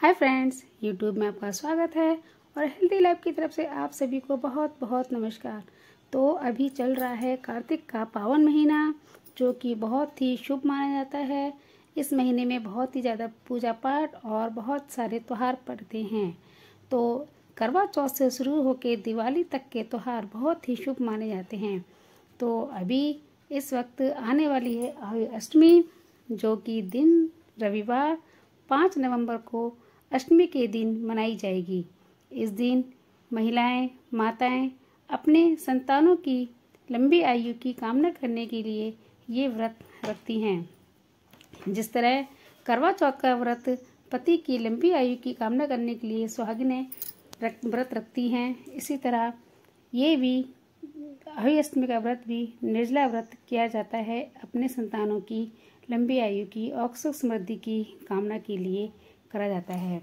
Hi friends YouTube में आपका स्वागत है और हेल्दी लाइफ की तरफ़ से आप सभी को बहुत बहुत नमस्कार। तो अभी चल रहा है कार्तिक का पावन महीना, जो कि बहुत ही शुभ माना जाता है। इस महीने में बहुत ही ज़्यादा पूजा पाठ और बहुत सारे त्यौहार पड़ते हैं। तो करवा चौथ से शुरू होकर दिवाली तक के त्यौहार बहुत ही शुभ माने जाते हैं। तो अभी इस वक्त आने वाली है अष्टमी, जो कि दिन रविवार, पाँच नवंबर को अष्टमी के दिन मनाई जाएगी। इस दिन महिलाएँ, माताएँ अपने संतानों की लंबी आयु की कामना करने के लिए ये व्रत रखती हैं। जिस तरह करवा चौथ का व्रत पति की लंबी आयु की कामना करने के लिए सुहागिनें व्रत रखती हैं, इसी तरह ये भी अष्टमी का व्रत भी निर्जला व्रत किया जाता है अपने संतानों की लंबी आयु की और सुख समृद्धि की कामना के लिए। करा जाता है।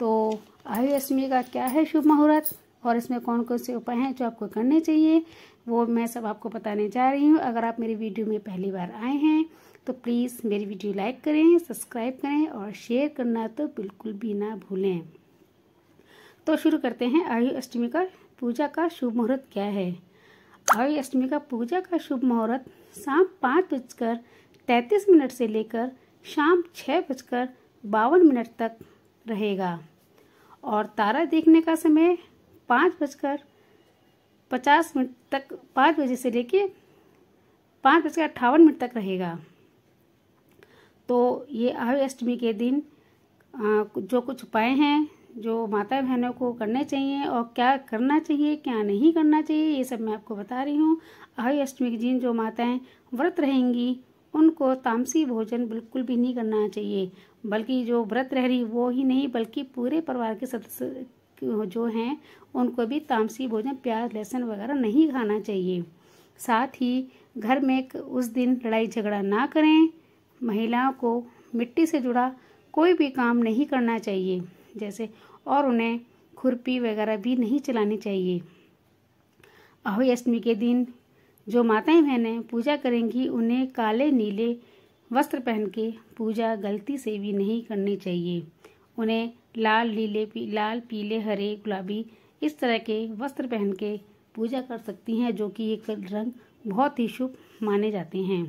तो आयु अष्टमी का क्या है शुभ मुहूर्त? और इसमें कौन कौन से उपाय हैं जो आपको करने चाहिए, वो मैं सब आपको बताने जा रही हूँ। अगर आप मेरी वीडियो में पहली बार आए हैं तो प्लीज़ मेरी वीडियो लाइक करें, सब्सक्राइब करें और शेयर करना तो बिल्कुल भी ना भूलें। तो शुरू करते हैं। आयु अष्टमी का पूजा का शुभ मुहूर्त क्या है? आयु अष्टमी का पूजा का शुभ मुहूर्त शाम पाँच बजकर तैंतीस मिनट से लेकर शाम छः बजकर बावन मिनट तक रहेगा। और तारा देखने का समय पाँच बजकर पचास मिनट तक, पाँच बजे से लेके पाँच बजकर अट्ठावन मिनट तक रहेगा। तो ये आयु अष्टमी के दिन जो कुछ उपाय हैं, जो माता बहनों को करने चाहिए और क्या करना चाहिए, क्या नहीं करना चाहिए, ये सब मैं आपको बता रही हूँ। आयु अष्टमी के दिन जो माताएँ व्रत रहेंगी उनको तामसी भोजन बिल्कुल भी नहीं करना चाहिए। बल्कि जो व्रत रह रही, वो ही नहीं, बल्कि पूरे परिवार के सदस्य जो हैं, उनको भी तामसी भोजन, प्याज, लहसुन वगैरह नहीं खाना चाहिए। साथ ही घर में उस दिन लड़ाई झगड़ा ना करें। महिलाओं को मिट्टी से जुड़ा कोई भी काम नहीं करना चाहिए। जैसे और उन्हें खुरपी वगैरह भी नहीं चलानी चाहिए। अहोई अष्टमी के दिन जो माताएँ बहनें पूजा करेंगी उन्हें काले नीले वस्त्र पहन के पूजा गलती से भी नहीं करनी चाहिए। उन्हें लाल नीले पी, लाल पीले हरे गुलाबी इस तरह के वस्त्र पहन के पूजा कर सकती हैं जो कि एक रंग बहुत ही शुभ माने जाते हैं।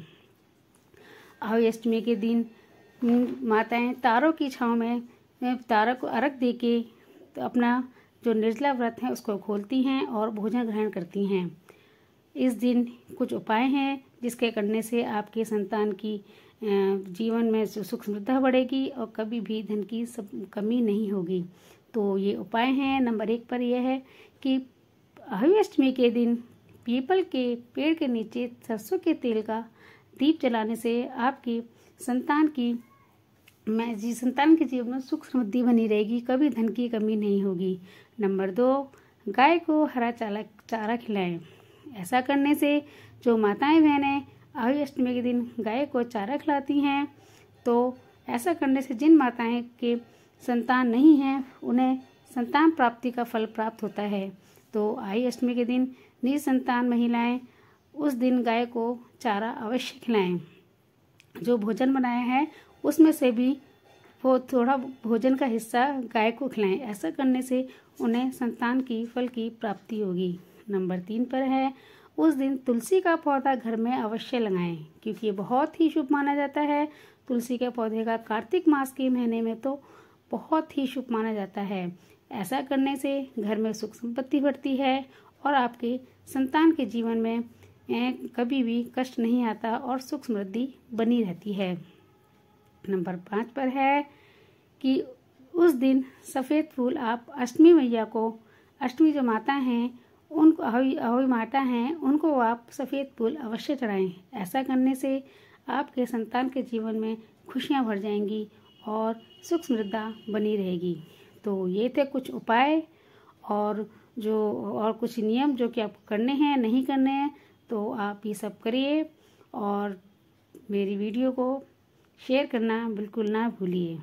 अष्टमी के दिन माताएँ तारों की छाँव में तारा को अर्घ दे के तो अपना जो निर्जला व्रत है उसको खोलती हैं और भोजन ग्रहण करती हैं। इस दिन कुछ उपाय हैं जिसके करने से आपके संतान की जीवन में सुख समृद्धा बढ़ेगी और कभी भी धन की सब कमी नहीं होगी। तो ये उपाय हैं। नंबर एक पर यह है कि अष्टमी के दिन पीपल के पेड़ के नीचे सरसों के तेल का दीप जलाने से आपकी संतान की, मैं, जी, संतान के जीवन में सुख समृद्धि बनी रहेगी, कभी धन की कमी नहीं होगी। नंबर दो, गाय को हरा चाला चारा खिलाएँ। ऐसा करने से जो माताएँ बहनें आयु अष्टमी के दिन गाय को चारा खिलाती हैं तो ऐसा करने से जिन माताएँ के संतान नहीं हैं, उन्हें संतान प्राप्ति का फल प्राप्त होता है। तो आई अष्टमी के दिन निसंतान महिलाएँ उस दिन गाय को चारा अवश्य खिलाएँ। जो भोजन बनाया है, उसमें से भी वो थोड़ा भोजन का हिस्सा गाय को खिलाएँ। ऐसा करने से उन्हें संतान की, फल की प्राप्ति होगी। नंबर तीन पर है। उस दिन तुलसी का पौधा घर में अवश्य लगाएँ, क्योंकि ये बहुत ही शुभ माना जाता है। तुलसी के पौधे का कार्तिक मास के महीने में तो बहुत ही शुभ माना जाता है। ऐसा करने से घर में सुख संपत्ति बढ़ती है और आपके संतान के जीवन में कभी भी कष्ट नहीं आता और सुख समृद्धि बनी रहती है। नंबर पाँच पर है कि उस दिन सफ़ेद फूल आप अष्टमी मैया को, अष्टमी जो माता हैं उनको अहोई अहोई माता हैं, उनको आप सफ़ेद फूल अवश्य चढ़ाएँ। ऐसा करने से आपके संतान के जीवन में खुशियाँ भर जाएँगी और सुख समृद्धा बनी रहेगी। तो ये थे कुछ उपाय और जो, और कुछ नियम जो कि आपको करने हैं, नहीं करने हैं तो आप ये सब करिए और मेरी वीडियो को शेयर करना बिल्कुल ना भूलिए।